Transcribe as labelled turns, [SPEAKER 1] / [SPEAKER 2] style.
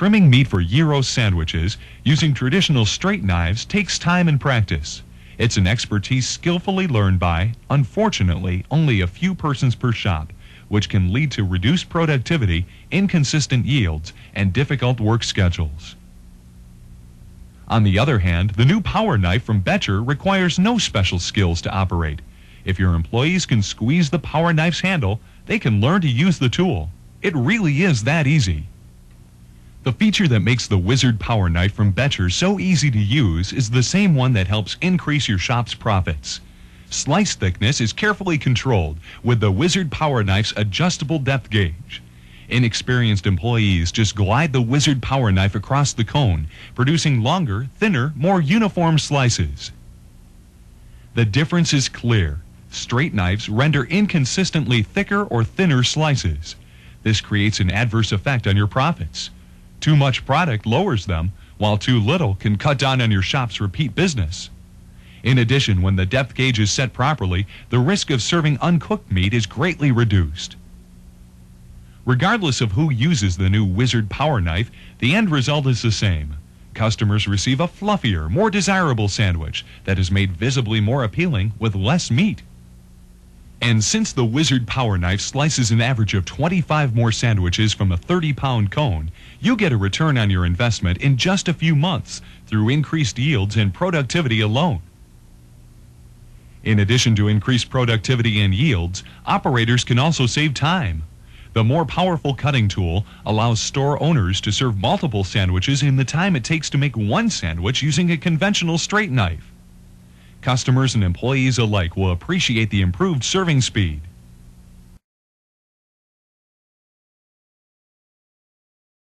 [SPEAKER 1] Trimming meat for gyros sandwiches using traditional straight knives takes time and practice. It's an expertise skillfully learned by, unfortunately, only a few persons per shop, which can lead to reduced productivity, inconsistent yields, and difficult work schedules. On the other hand, the new power knife from Bettcher requires no special skills to operate. If your employees can squeeze the power knife's handle, they can learn to use the tool. It really is that easy. The feature that makes the Whizard Power Knife from Bettcher so easy to use is the same one that helps increase your shop's profits. Slice thickness is carefully controlled with the Whizard Power Knife's adjustable depth gauge. Inexperienced employees just glide the Whizard Power Knife across the cone, producing longer, thinner, more uniform slices. The difference is clear. Straight knives render inconsistently thicker or thinner slices. This creates an adverse effect on your profits. Too much product lowers them, while too little can cut down on your shop's repeat business. In addition, when the depth gauge is set properly, the risk of serving uncooked meat is greatly reduced. Regardless of who uses the new Whizard Power Knife, the end result is the same. Customers receive a fluffier, more desirable sandwich that is made visibly more appealing with less meat. And since the Whizard Power Knife slices an average of 25 more sandwiches from a 30 pound cone, you get a return on your investment in just a few months through increased yields and productivity alone. In addition to increased productivity and yields, operators can also save time. The more powerful cutting tool allows store owners to serve multiple sandwiches in the time it takes to make one sandwich using a conventional straight knife. Customers and employees alike will appreciate the improved serving speed.